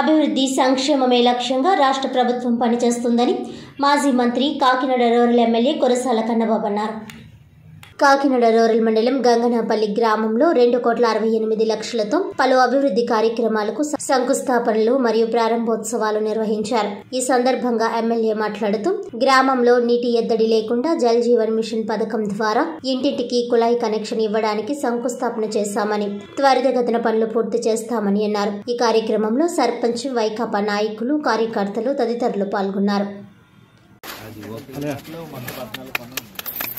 అభివృద్ధి సంక్షేమమే లక్ష్యంగా రాష్ట్ర ప్రభుత్వం పనిచేస్తుందని మాజీ మంత్రి కాకినాడ రూరల్ ఎమ్మెల్యే కురసాల కన్నబాబు అన్నారు. కాకినాడ రూరల్ మండలం గంగనాపల్లి గ్రామంలో రెండు కోట్ల అరవై ఎనిమిది లక్షలతో పలు అభివృద్ధి కార్యక్రమాలకు శంకుస్థాపనలు మరియు ప్రారంభోత్సవాలు నిర్వహించారు. ఈ సందర్భంగా ఎమ్మెల్యే మాట్లాడుతూ గ్రామంలో నీటి ఎద్దడి లేకుండా జల్ జీవన్ మిషన్ పథకం ద్వారా ఇంటింటికి కుళాయి కనెక్షన్ ఇవ్వడానికి శంకుస్థాపన చేశామని త్వరితగతిన పనులు పూర్తి చేస్తామని అన్నారు. ఈ కార్యక్రమంలో సర్పంచ్ వైకాపా నాయకులు కార్యకర్తలు తదితరులు పాల్గొన్నారు.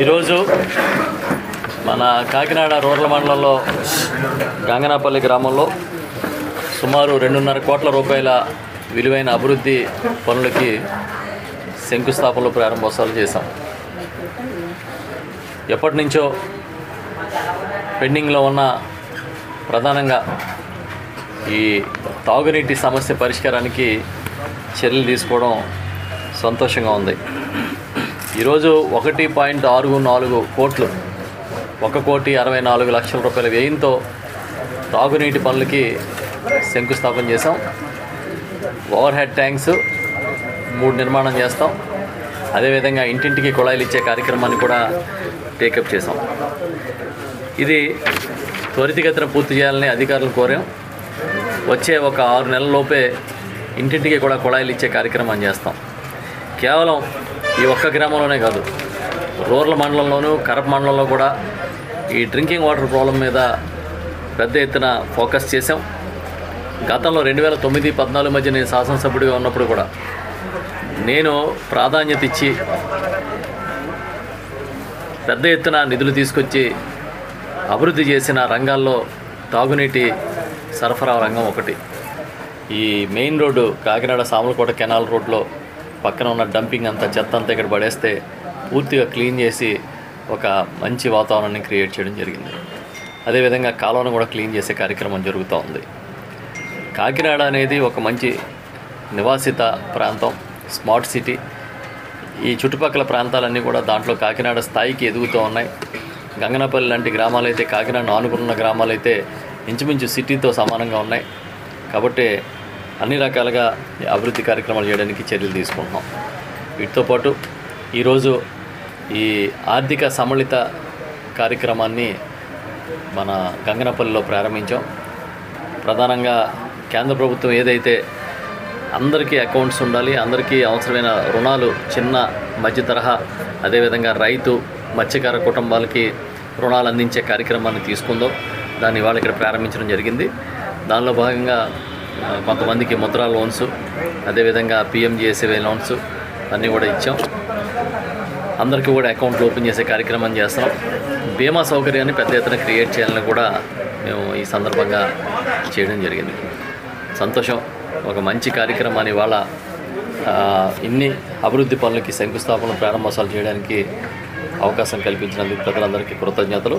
ఈరోజు మన కాకినాడ రూరల్ మండలంలో గంగనాపల్లి గ్రామంలో సుమారు రెండున్నర కోట్ల రూపాయల విలువైన అభివృద్ధి పనులకి శంకుస్థాపనలు ప్రారంభోత్సవాలు చేశాం. ఎప్పటి నుంచో పెండింగ్లో ఉన్న ప్రధానంగా ఈ తాగునీటి సమస్య పరిష్కారానికి చర్యలు తీసుకోవడం సంతోషంగా ఉంది. ఈరోజు ఒకటి పాయింట్ ఆరు నాలుగు కోట్లు ఒక కోటి అరవై నాలుగు లక్షల రూపాయల వ్యయంతో తాగునీటి పనులకి శంకుస్థాపన చేసాం ఓవర్ హెడ్ ట్యాంక్స్ మూడు నిర్మాణం చేస్తాం. అదేవిధంగా ఇంటింటికి కుళాయిలు ఇచ్చే కార్యక్రమాన్ని కూడా టేకప్ చేసాం ఇది త్వరితగతిన పూర్తి చేయాలని అధికారులు కోరాం. వచ్చే ఒక ఆరు నెలల లోపే ఇంటింటికి కూడా కుళాయిలు ఇచ్చే కార్యక్రమం చేస్తాం. కేవలం ఈ ఒక్క గ్రామంలోనే కాదు రూరల్ మండలంలోనూ కరప మండలంలో కూడా ఈ డ్రింకింగ్ వాటర్ ప్రాబ్లం మీద పెద్ద ఎత్తున ఫోకస్ చేశాం. గతంలో రెండు వేల తొమ్మిది పద్నాలుగు మధ్య నేను శాసనసభ్యుడిగా ఉన్నప్పుడు కూడా నేను ప్రాధాన్యత ఇచ్చి పెద్ద ఎత్తున నిధులు తీసుకొచ్చి అభివృద్ధి చేసిన రంగాల్లో తాగునీటి సరఫరా రంగం ఒకటి. ఈ main road Kakinada Samalkota canal రోడ్లో పక్కన ఉన్న డంపింగ్ అంతా చెత్త అంతా ఇక్కడ పడేస్తే పూర్తిగా క్లీన్ చేసి ఒక మంచి వాతావరణాన్ని క్రియేట్ చేయడం జరిగింది. అదేవిధంగా కాలువను కూడా క్లీన్ చేసే కార్యక్రమం జరుగుతూ ఉంది. కాకినాడ అనేది ఒక మంచి నివాసిత ప్రాంతం స్మార్ట్ సిటీ. ఈ చుట్టుపక్కల ప్రాంతాలన్నీ కూడా దాంట్లో కాకినాడ స్థాయికి ఎదుగుతూ ఉన్నాయి. గంగనపల్లి లాంటి గ్రామాలు అయితే కాకినాడ ఆనుకున్న గ్రామాలు అయితే ఇంచుమించు సిటీతో సమానంగా ఉన్నాయి. కాబట్టి అన్ని రకాలుగా అభివృద్ధి కార్యక్రమాలు చేయడానికి చర్యలు తీసుకుంటున్నాం. వీటితో పాటు ఈరోజు ఈ ఆర్థిక సమ్మిళిత కార్యక్రమాన్ని మన గంగనపల్లిలో ప్రారంభించాం. ప్రధానంగా కేంద్ర ప్రభుత్వం ఏదైతే అందరికీ అకౌంట్స్ ఉండాలి అందరికీ అవసరమైన రుణాలు చిన్న మధ్య తరహా అదేవిధంగా రైతు మత్స్యకార కుటుంబాలకి రుణాలు అందించే కార్యక్రమాన్ని తీసుకుందో. దాన్ని ఇవాళ ఇక్కడ ప్రారంభించడం జరిగింది. దానిలో భాగంగా కొంతమందికి ముద్రా లోన్స్ అదేవిధంగా పిఎంజిఎస్ఏవై లోన్స్ అన్నీ కూడా ఇచ్చాం. అందరికీ కూడా అకౌంట్లు ఓపెన్ చేసే కార్యక్రమం చేస్తాం బీమా సౌకర్యాన్ని పెద్ద ఎత్తున క్రియేట్ చేయాలని కూడా మేము ఈ సందర్భంగా చేయడం జరిగింది. సంతోషం. ఒక మంచి కార్యక్రమాన్ని వాళ్ళ ఇన్ని అభివృద్ధి పనులకి శంకుస్థాపన ప్రారంభోత్సవాలు చేయడానికి అవకాశం కల్పించినందుకు ప్రజలందరికీ కృతజ్ఞతలు.